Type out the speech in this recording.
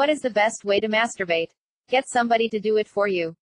What is the best way to masturbate? Get somebody to do it for you.